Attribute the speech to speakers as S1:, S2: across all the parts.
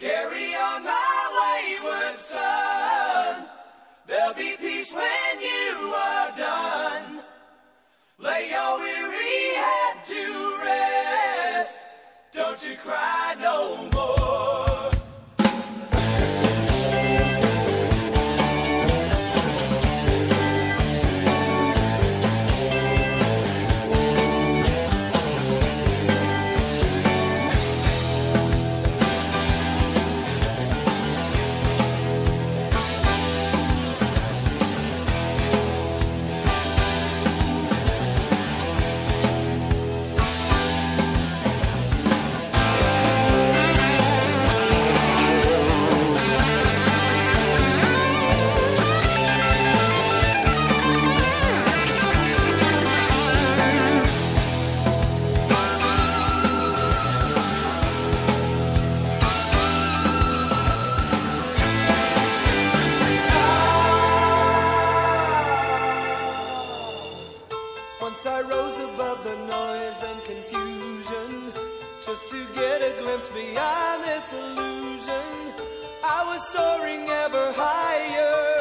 S1: Carry on my wayward son. There'll be peace when you are done. Lay your weary head to rest. Don't you cry no more. Once I rose above the noise and confusion just to get a glimpse beyond this illusion. I was soaring ever higher.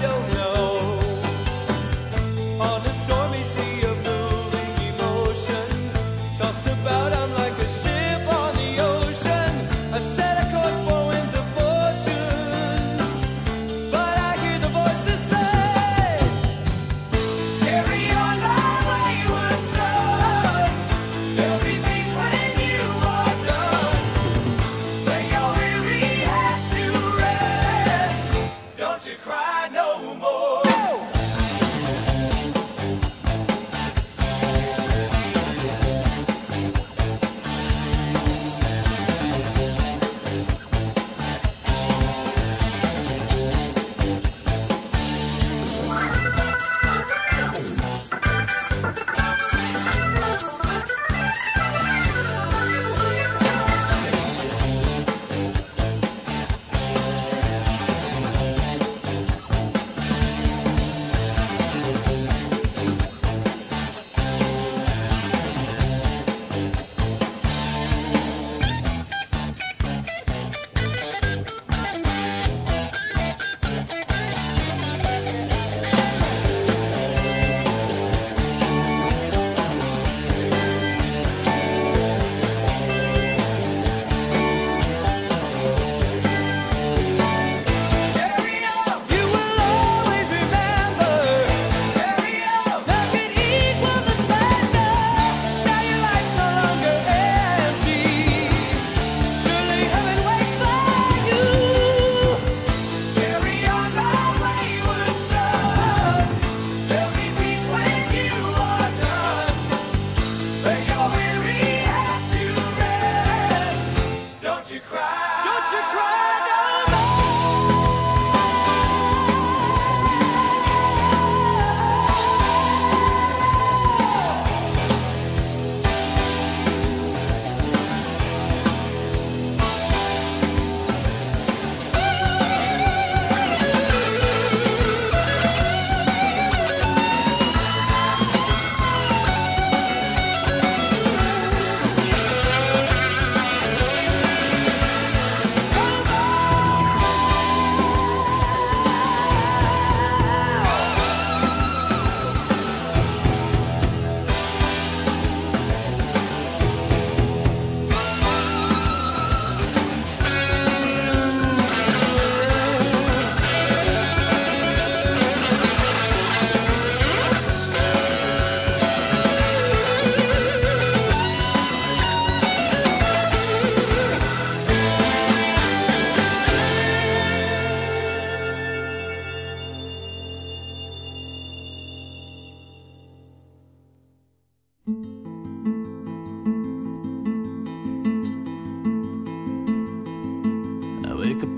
S1: window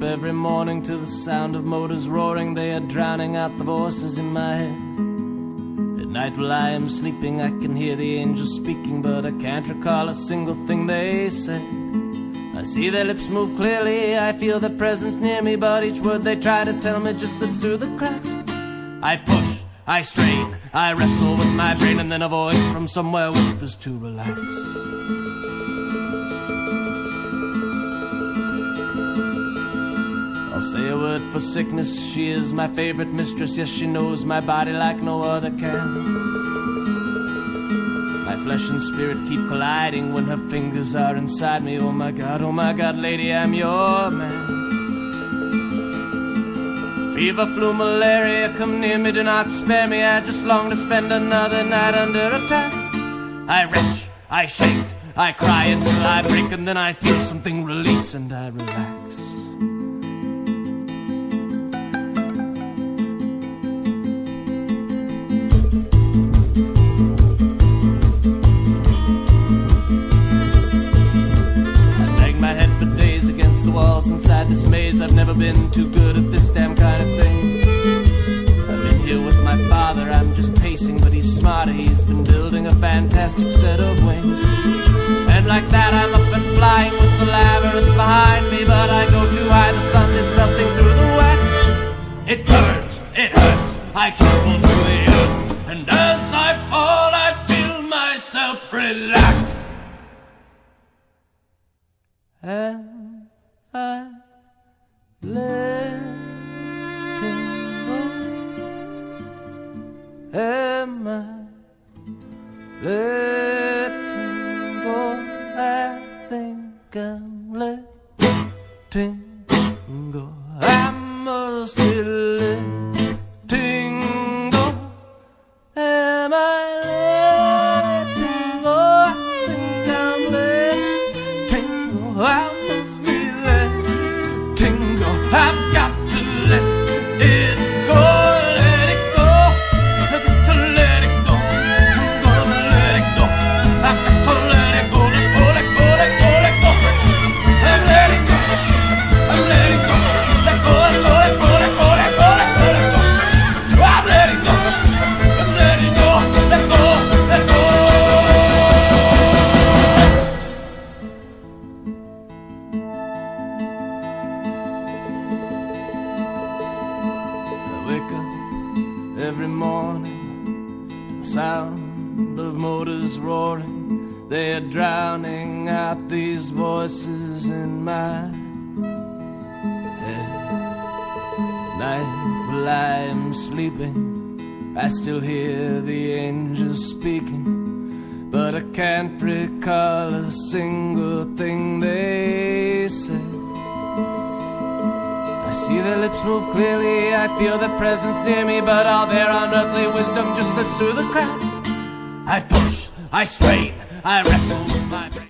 S2: every morning to the sound of motors roaring. They are drowning out the voices in my head. At night while I am sleeping, I can hear the angels speaking, but I can't recall a single thing they say. I see their lips move clearly, I feel their presence near me, but each word they try to tell me just slips through the cracks. I push, I strain, I wrestle with my brain, and then a voice from somewhere whispers to relax. I'll say a word for sickness. She is my favorite mistress. Yes, she knows my body like no other can. My flesh and spirit keep colliding when her fingers are inside me. Oh my god, oh my god, lady, I'm your man. Fever, flu, malaria, come near me, do not spare me. I just long to spend another night under attack. I wrench, I shake, I cry until I break, and then I feel something release and I relax. Here with my father, I'm just pacing, but he's smarter. He's been building a fantastic set of wings. And like that, I'm up and flying with the labyrinth behind me. But I go too high, the sun is melting through the wax. It burns, it hurts, I tumble to the earth. And as I fall, I feel myself relax. Letting go? I think I'm letting every morning, the sound of motors roaring. They are drowning out these voices in my head. Night while I am sleeping, I still hear the angels speaking, but I can't recall a single thing they say. I see their lips move clearly, I feel their presence near me, but all their unearthly wisdom just slips through the cracks. I push, I strain, I wrestle with my brain.